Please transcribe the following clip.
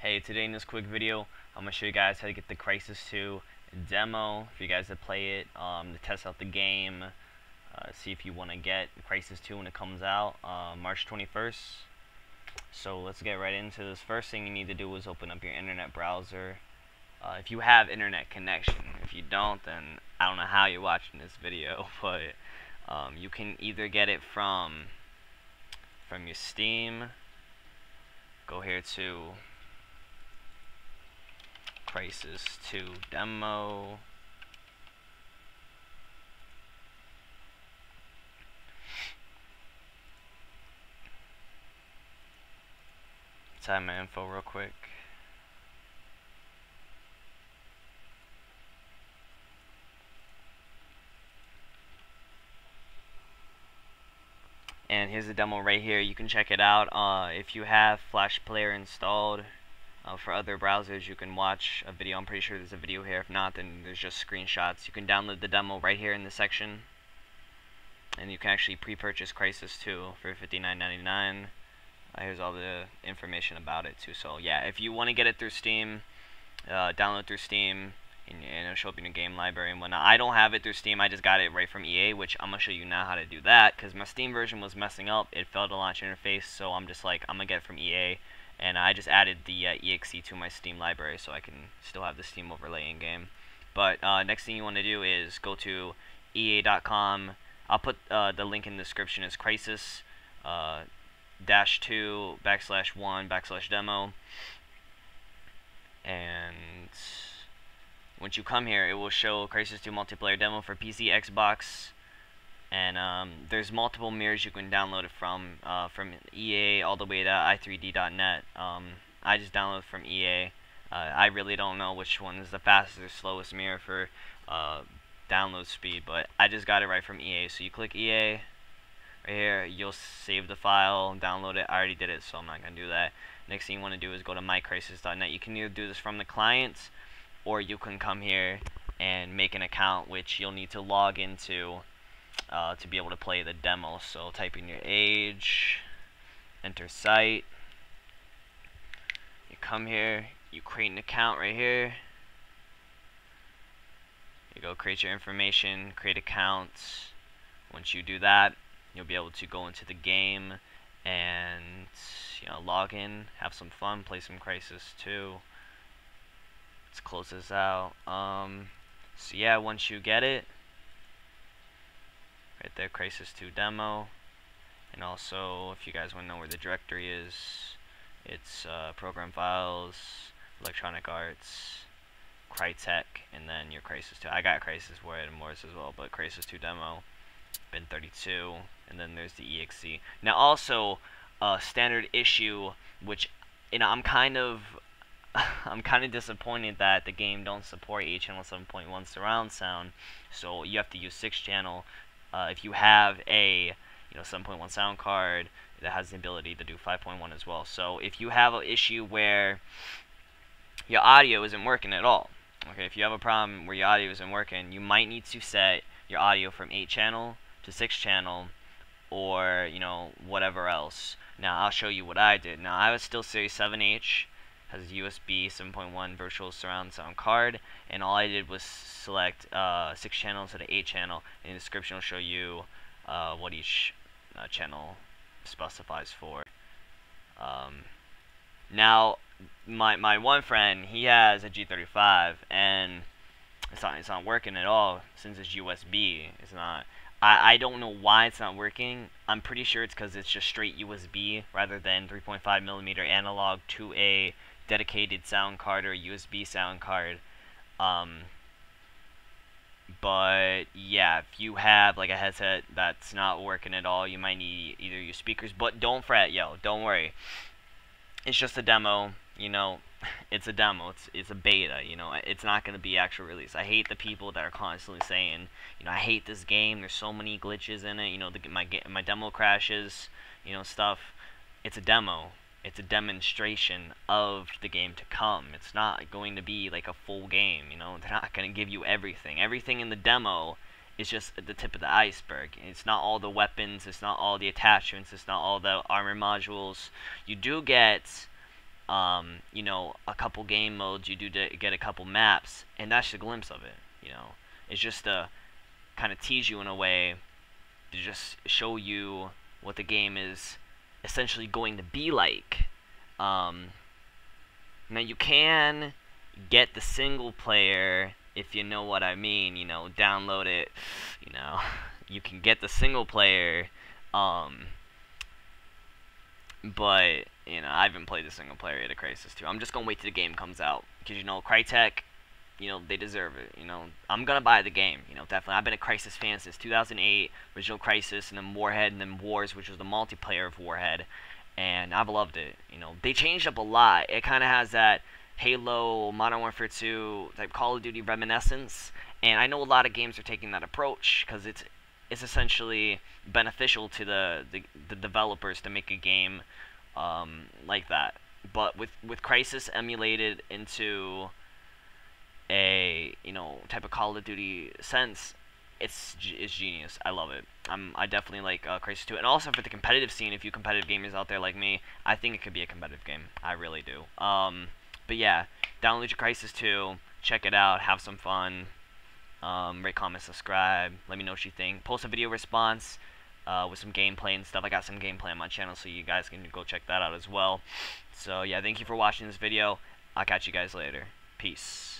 Hey, today in this quick video, I'm going to show you guys how to get the Crysis 2 demo for you guys to play it, um, to test out the game, uh, see if you want to get Crysis 2 when it comes out, uh, March 21st. So let's get right into this. First thing you need to do is open up your internet browser. Uh, if you have internet connection, if you don't, then I don't know how you're watching this video, but um, you can either get it from from your Steam. Go here to Crysis 2 demo. Type my info real quick. and here's the demo right here you can check it out uh, if you have flash player installed uh, for other browsers you can watch a video. I'm pretty sure there's a video here. If not then there's just screenshots. You can download the demo right here in the section. And you can actually pre-purchase Crysis 2 for $59.99 uh, here's all the information about it too. So yeah if you want to get it through Steam uh, download through Steam and, and it'll show up in your game library and whatnot. I don't have it through Steam. I just got it right from EA, which I'm gonna show you now how to do that because my Steam version was messing up. It failed to launch interface, so I'm just like I'm gonna get it from EA, and I just added the uh, exe to my Steam library so I can still have the Steam overlay in game. But uh, next thing you want to do is go to EA.com. I'll put uh, the link in the description. Is Crysis uh, dash two backslash one backslash demo and once you come here, it will show Crysis 2 multiplayer demo for PC, Xbox, and um, there's multiple mirrors you can download it from, uh, from EA all the way to i3d.net. Um, I just downloaded from EA. Uh, I really don't know which one is the fastest or slowest mirror for uh, download speed, but I just got it right from EA. So you click EA right here, you'll save the file, download it. I already did it, so I'm not going to do that. Next thing you want to do is go to mycrysis.net. You can either do this from the client or you can come here and make an account which you'll need to log into uh, to be able to play the demo. So type in your age, enter site, you come here, you create an account right here, you go create your information, create accounts. Once you do that, you'll be able to go into the game and you know log in, have some fun, play some Crysis 2. Let's close this out. Um, so yeah, once you get it, right there, Crysis 2 demo. And also, if you guys want to know where the directory is, it's uh, program files, electronic arts, Crytek, and then your Crysis 2. I got Crysis Warhead and Wars as well, but Crysis 2 demo, bin 32, and then there's the exe. Now also, uh, standard issue, which you know I'm kind of I'm kind of disappointed that the game don't support 8 channel 7.1 surround sound, so you have to use 6 channel. Uh, if you have a you know 7.1 sound card that has the ability to do 5.1 as well. So if you have an issue where your audio isn't working at all, okay, if you have a problem where your audio isn't working, you might need to set your audio from 8 channel to 6 channel or you know whatever else. Now I'll show you what I did. Now I was SteelSeries 7H has a USB 7.1 virtual surround sound card and all I did was select uh, 6 channels to the 8 channel and the description will show you uh, what each uh, channel specifies for. Um, now my, my one friend he has a G35 and it's not, it's not working at all since it's USB it's not I, I don't know why it's not working. I'm pretty sure it's because it's just straight USB rather than 3.5 millimeter analog to a dedicated sound card or a USB sound card. Um, but yeah, if you have like a headset that's not working at all, you might need either your speakers. But don't fret, yo, don't worry. It's just a demo, you know. It's a demo. It's it's a beta. You know, it's not gonna be actual release. I hate the people that are constantly saying, you know, I hate this game. There's so many glitches in it. You know, the, my my demo crashes. You know, stuff. It's a demo it's a demonstration of the game to come. It's not going to be like a full game, you know. They're not going to give you everything. Everything in the demo is just the tip of the iceberg. It's not all the weapons, it's not all the attachments, it's not all the armor modules. You do get um, you know, a couple game modes, you do get a couple maps, and that's a glimpse of it. You know, it's just to kind of tease you in a way to just show you what the game is essentially going to be like. Um, now you can get the single player if you know what I mean. You know, download it. You know, you can get the single player. Um, but you know, I haven't played the single player yet of Crysis 2. I'm just gonna wait till the game comes out because you know, Crytek, you know, they deserve it. You know, I'm gonna buy the game. You know, definitely. I've been a Crysis fan since 2008, original Crysis, and then Warhead, and then Wars, which was the multiplayer of Warhead, and I've loved it. You know, they changed up a lot. It kind of has that Halo, Modern Warfare 2 type Call of Duty reminiscence, and I know a lot of games are taking that approach because it's it's essentially beneficial to the, the, the developers to make a game um, like that. But with with Crysis emulated into a you know type of Call of Duty sense, it's it's genius. I love it. I'm I definitely like uh, Crysis 2, and also for the competitive scene. If you competitive gamers out there like me, I think it could be a competitive game. I really do. Um, but yeah, download your Crysis 2, check it out, have some fun. Um, rate, comment, subscribe. Let me know what you think. Post a video response uh, with some gameplay and stuff. I got some gameplay on my channel, so you guys can go check that out as well. So yeah, thank you for watching this video. I'll catch you guys later. Peace.